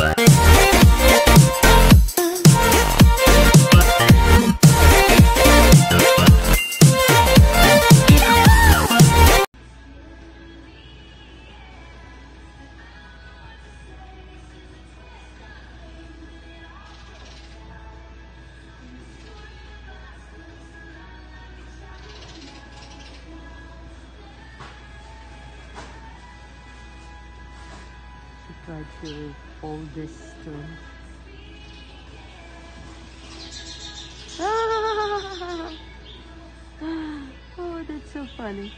Bye. Try to hold this stone. Ah, oh, that's so funny.